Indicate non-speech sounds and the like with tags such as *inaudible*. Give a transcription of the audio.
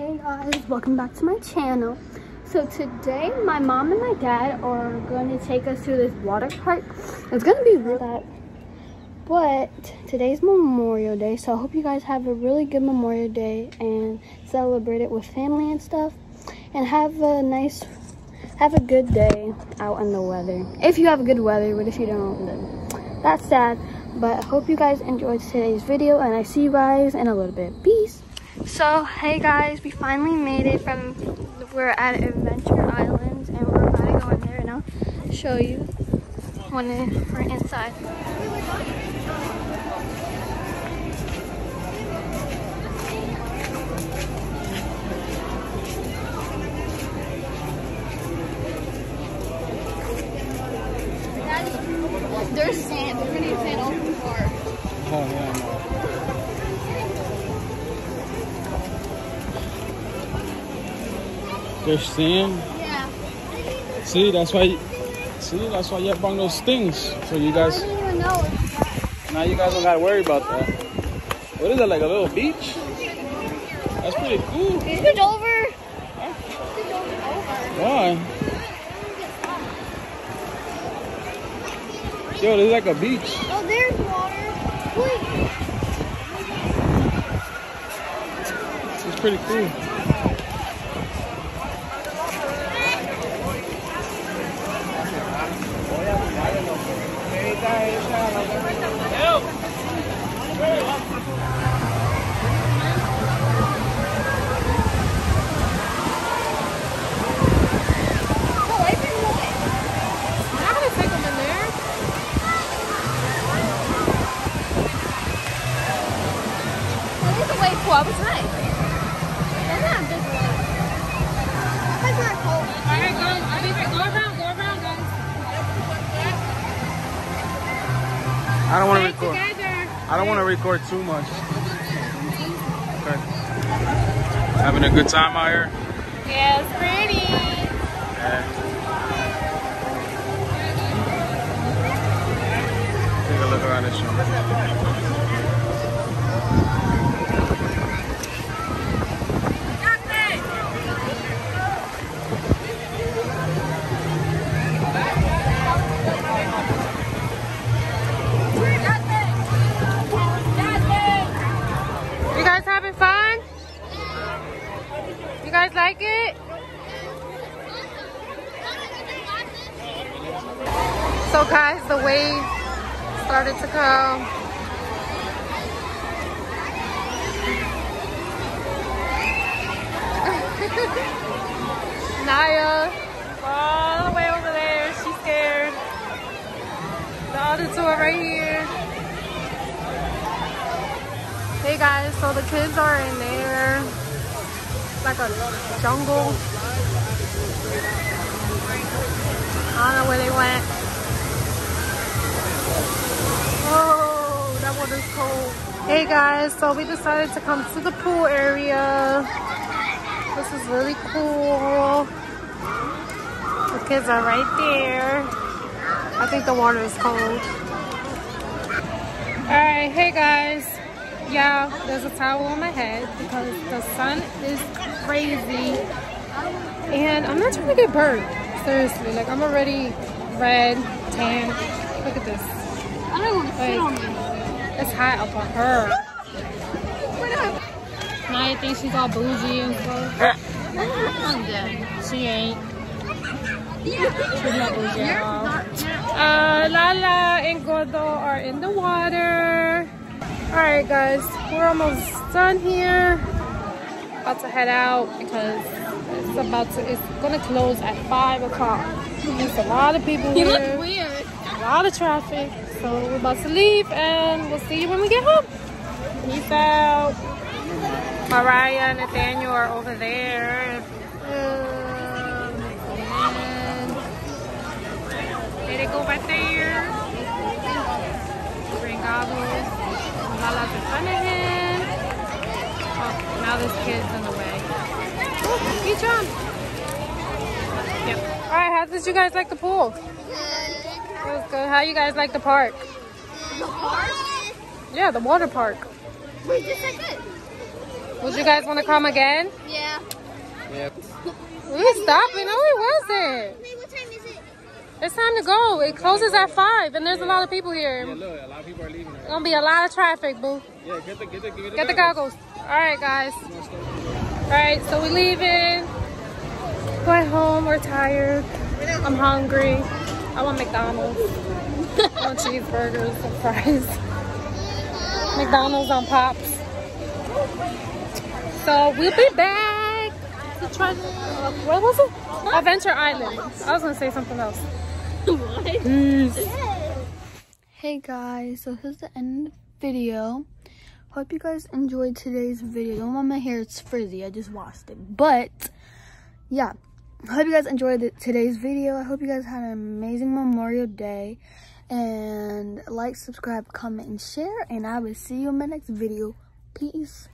Hey guys, welcome back to my channel. So today my mom and my dad are going to take us to this water park. It's going to be really that. But today's Memorial Day, so I hope you guys have a really good Memorial Day and celebrate it with family and stuff. And have a nice, have a good day out in the weather. If you have good weather, but if you don't, then that's sad. But I hope you guys enjoyed today's video and I see you guys in a little bit. So, hey guys, we finally made it from, we're at Adventure Island, and we're about to go in there and I'll show you when we're inside. There's sand. Use sand all the. Oh, yeah, no. There's sand. Yeah. See, that's why. See, that's why you have brought those things. So you guys, don't even know. now you guys don't gotta worry about that. What is that, like a little beach? That's pretty cool. You switch over? Why? Yo, there's like a beach. Oh, there's water. Wait. It's pretty cool. I'm don't want to record too much. Okay. Having a good time out here. Yeah, it's pretty. Yeah. Take a look around this show. You guys like it? So guys, the wave started to come. *laughs* Naya, all the way over there. She's scared. The other two are right here. Hey guys, so the kids are in there. Like a jungle. I don't know where they went. Oh, that water's cold. Hey guys, so we decided to come to the pool area. This is really cool. The kids are right there. I think the water is cold. Alright, hey guys. Yeah, there's a towel on my head because the sun is crazy. And I'm not trying to get burnt. Seriously, like I'm already red, tan. Look at this. I don't want to sit on me. it's hot up on her. now Naya thinks she's all bougie and stuff. I'm dead. She ain't. She's not bougie at all. Uh, Lala and Gordo are in the water. Alright guys, we're almost done here. About to head out because it's about to, it's gonna close at 5 o'clock. There's a lot of people You here. look weird. A lot of traffic. So we're about to leave and we'll see you when we get home. Peace out. Mariah and Nathaniel are over there. Um, and there they go right there. Green Goblin. Lala's in front of him. Oh, now this kid's in the way. Oh, good job. Yep. All right, how did you guys like the pool? It was good. How you guys like the park? The park? Yeah, the water park. Wait, just like it. Would you guys want to come again? Yeah. Yeah. We stopping. No, it wasn't. Wait, what time is it? It's time to go. It closes at 5 and there's a lot of people Yeah, here. look, a lot of people are leaving. Right? Gonna be a lot of traffic, boo. Yeah, get the get the get the, Get the goggles. All right, guys. All right, so we're leaving. Going home. We're tired. I'm hungry. I want McDonald's. I want cheeseburgers and fries. McDonald's on pops. So we'll be back to try. Uh, what was it? Adventure Island. I was gonna say something else. Mm. Hey guys, so here's the end of the video. Hope you guys enjoyed today's video. Don't want my hair, it's frizzy. I just washed it. But, yeah. Hope you guys enjoyed the, today's video. I hope you guys had an amazing Memorial Day. And like, subscribe, comment, and share. And I will see you in my next video. Peace.